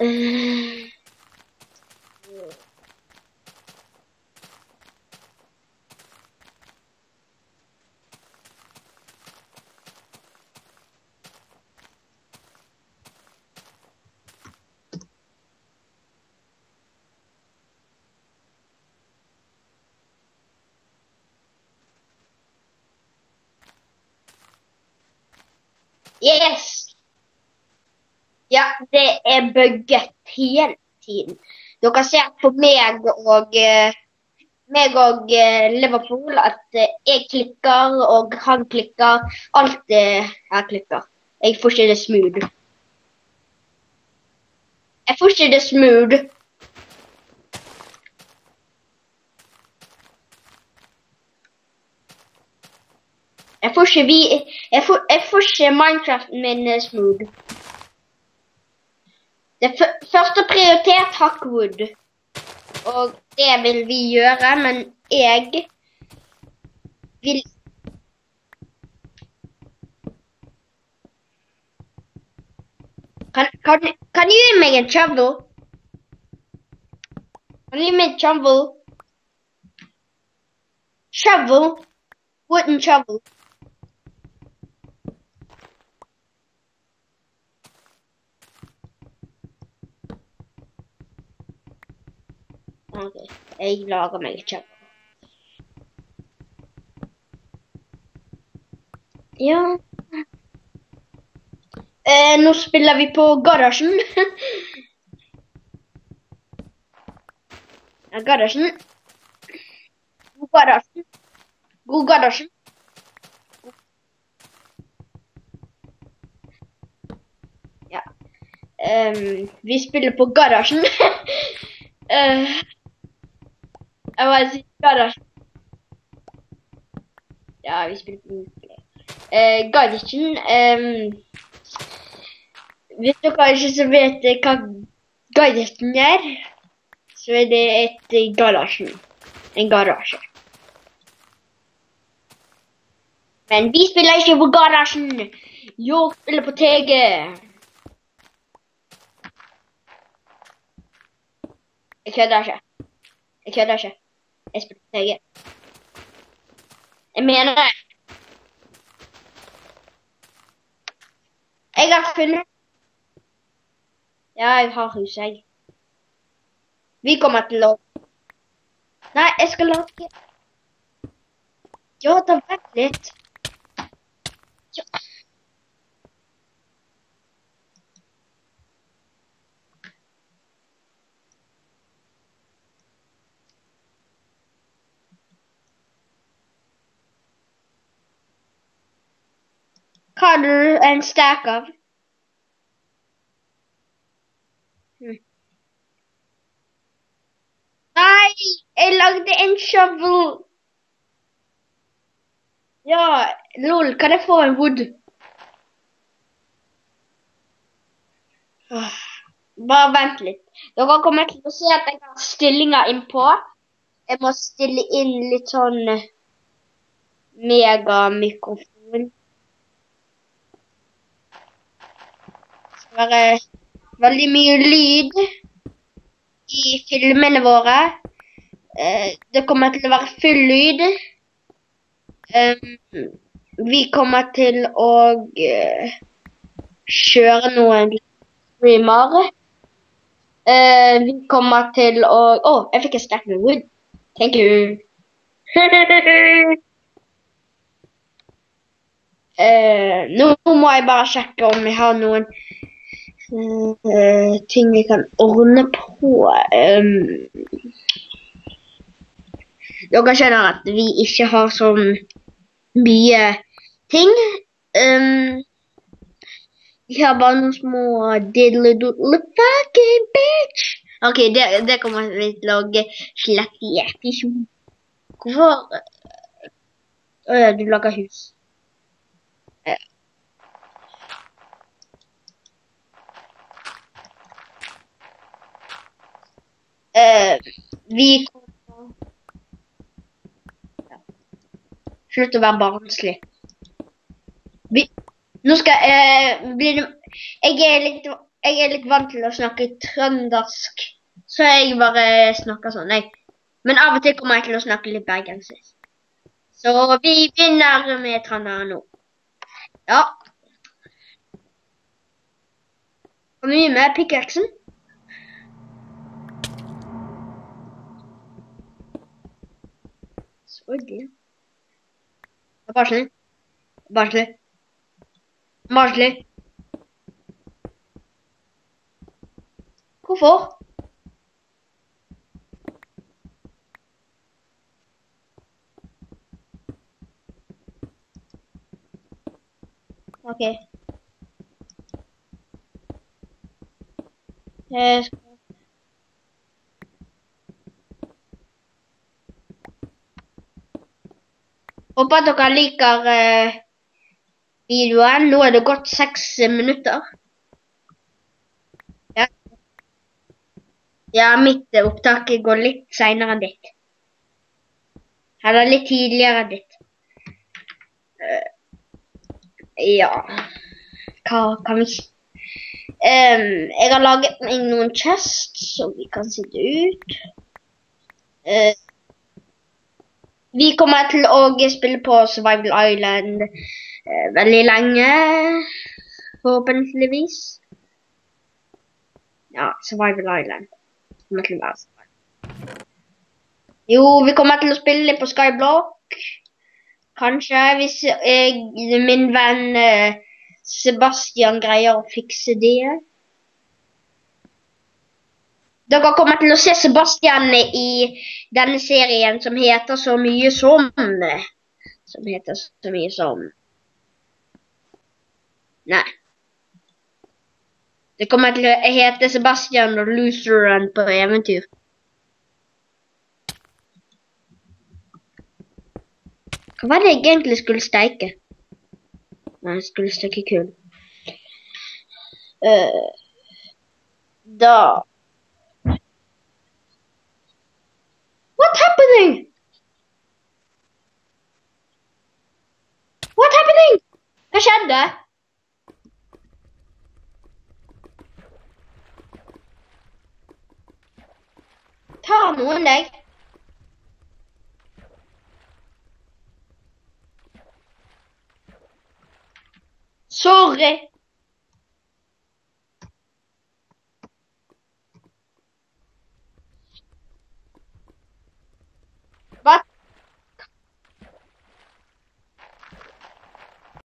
Eh, Yes! Det er bugget hele tiden. Dere ser på meg og eh, meg og eh, Liverpool at eh, jeg klikker, og han klikker. Alt her klikker. Jeg får ikke det smooth. Jeg får ikke det smooth. Jeg får ikke, vi, jeg får, jeg får ikke Minecraften min smooth. Det første prioritet Hackwood. Og det vil vi gjøre, men jeg vil Kan, kan, kan du gi meg en shovel? Kan du gi meg en shovel? Shovel? Wooden shovel. Ok, jeg lager meg et kjøp. Ja eh, Nå spiller vi på garasjen. ja, garasjen. God garasjen. God garasjen. Ja. Um, vi spiller på garasjen. Eh, jeg må si garasjen. Ja, spiller på multiplayer. Eh, garasjen ehm, Hvis dere ikke vet eh, hva garasjen er, så er det et eh, garasjen. En garasje. Men vi spiller ikke på garasjen. Jeg spiller på TG. Jeg kødder ikke. Jeg kødder ikke. Jeg spiller deg. Jeg mener det. Jeg har funnet Ja, jeg har huset, jeg. Vi kommer til å Nei, jeg skal lage Ja, da vent litt. Hva har du en stack av? Hm. Nei, jeg lagde en shovel. Ja, lol, kan jeg få en wood? Bare vent litt. Dere kommer til å se at jeg har stillinger innpå. Jeg må stille inn litt sånn eh, megamikrofon. Det skal være veldig mye lyd i filmene våre. Eh, Det kommer til å være full lyd. Um, vi kommer til å eh, kjøre noen streamer. Eh, vi kommer til å Å, jeg fikk en stack med wood. Thank you. Nå må jeg bare sjekke om jeg har noen eh, ting vi kan ordne på. Um, dere skjønner at vi ikke har så mye ting. Um, vi har bare noen små diddle-doodle fucking bitch. OK, det, det kommer vi til å slette i episode. Hvorfor Å ja, du lager hus. Eh. Eh, vi ja. Slutt å være barnslig. Vi, nå skal eh, bli Jeg er litt jeg er litt vant til å snakke trøndersk, så jeg bare snakker sånn, jeg. Men av og til kommer jeg til å snakke litt bergensisk. Så vi begynner med trøndere nå. Ja. Hvor mye med Så det. Barnslig. Barnslig. Barnslig. Hvorfor? OK. Jeg skal Håper dere liker eh, videoen. Nå er det gått seks minutter. Ja, ja mitt opptak går litt seinere enn ditt. Eller litt tidligere enn ditt. Eh, ja Hva kan vi? Um, jeg har laget meg noen chests som vi kan sitte ut. Uh, vi kommer til å spille på Survival Island uh, veldig lenge. Forhåpentligvis. Ja, Survival Island. Jo, vi kommer til å spille på Skyblock. Kanskje, hvis jeg, min venn uh, Sebastian greier å fikse det. Dere kommer til å se Sebastian i denne serien som heter så mye som Som heter så mye som Nei. Det kommer til å hete Sebastian og Loseren på eventyr. Hva var det jeg egentlig skulle steike? Nei, jeg skulle steke kull. Uh, da Tar noen deg? Sorry.